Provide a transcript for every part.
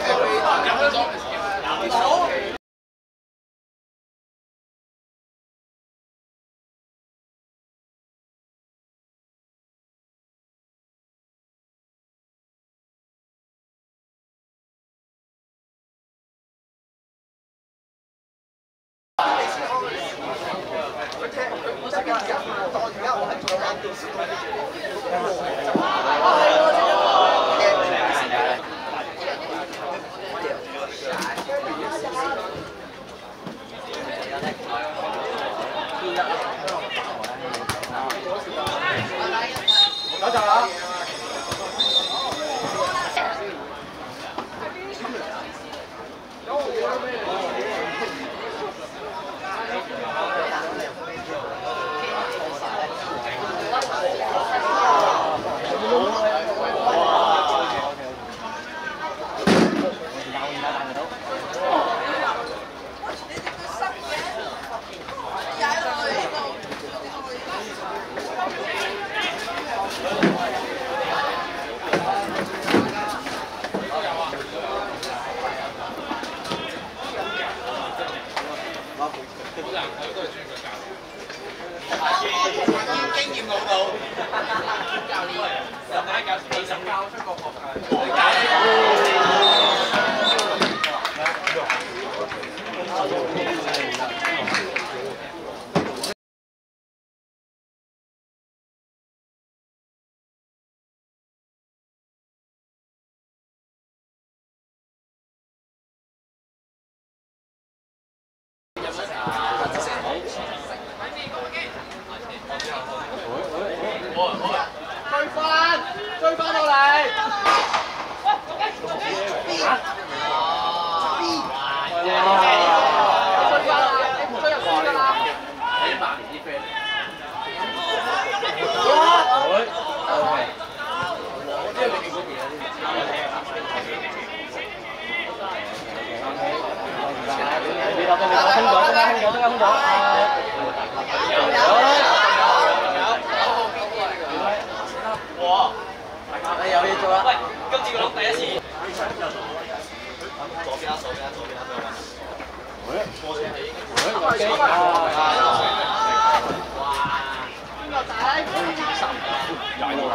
家其他比好。走追翻，追翻落嚟。 你打你打空咗，空咗，空咗，空咗。哇！你有嘢做啦！喂，今次个碌第一次。左边啦，左边啦，左边啦，左边啦。喂，过车系应该。哇！边个仔？三踩到啦！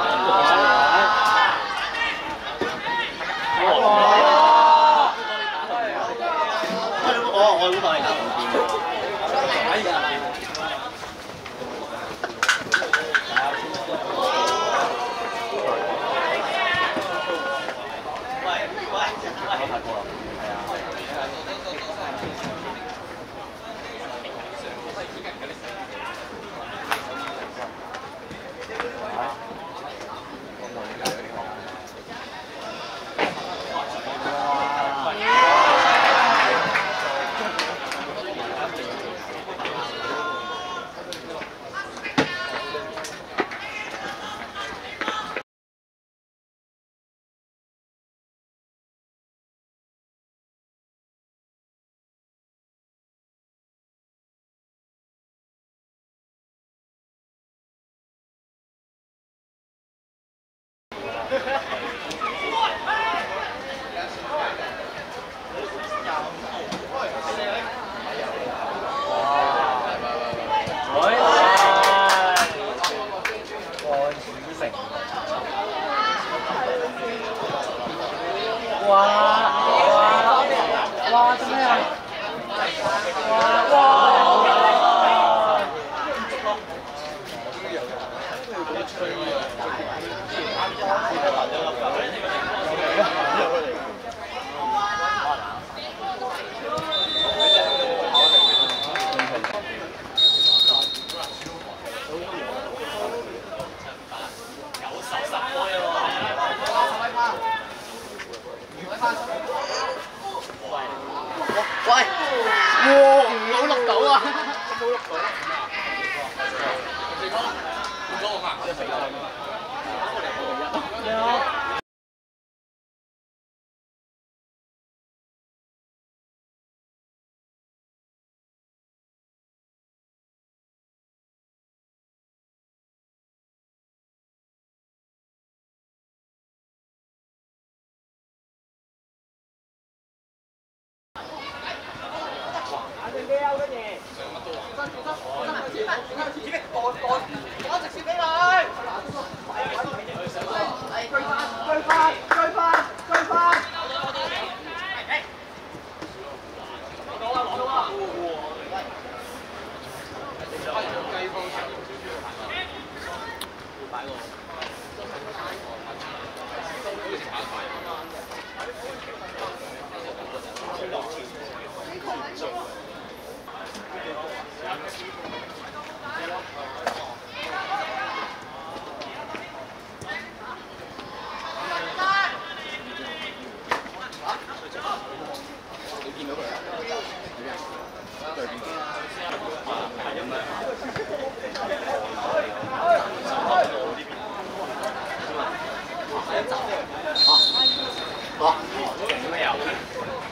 เดี๋ยว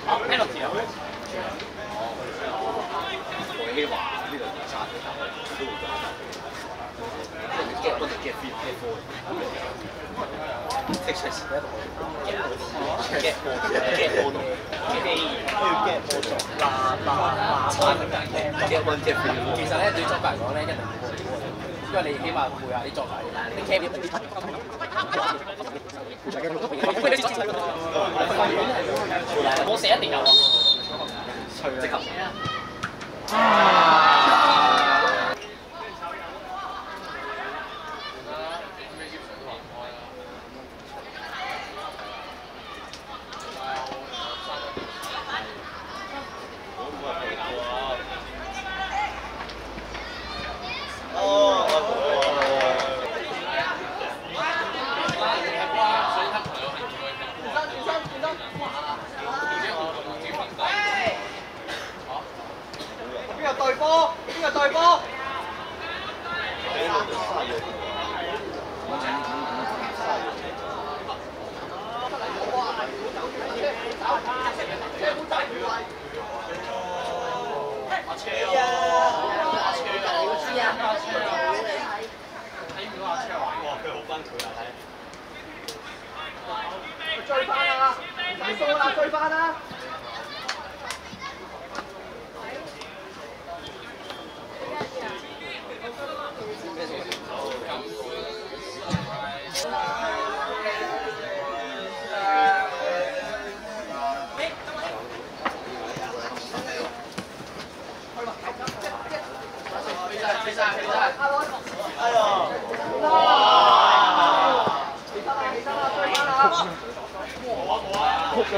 好好好其實咧對坐埋人講咧，一定要報名，因為你起碼背下啲作埋啲騎啲。我成一年有啊。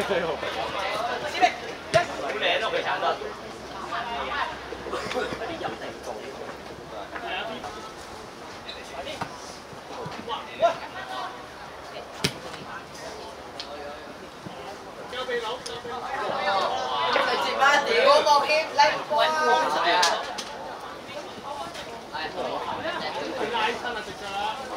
最後。你咧都佢慘得。我冇欠你哇！追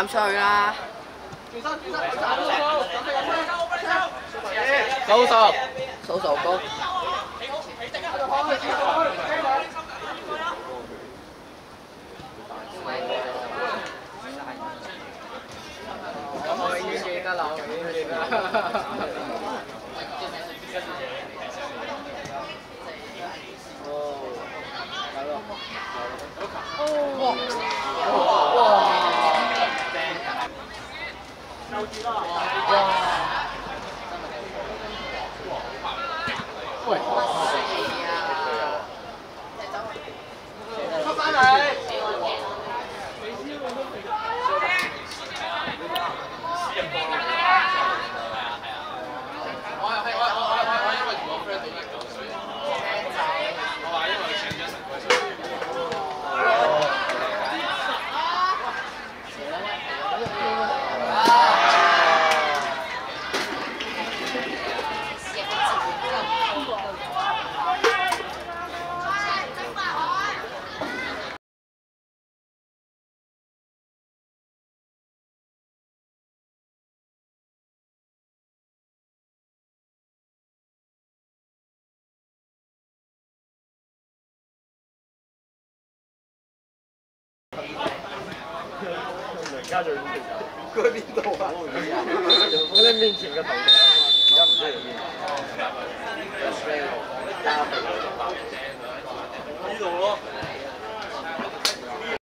斬出去啦！數數。數數高。咁我已經記得啦，我已經記得啦。出翻嚟！我係我係我係我係因為同我 friend 賭一九水，我話因為佢搶咗神龜水。佢喺邊度啊？喺你面前嘅頭頂啊嘛！而家唔知喺邊。